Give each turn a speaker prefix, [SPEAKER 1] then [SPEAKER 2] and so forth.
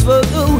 [SPEAKER 1] for the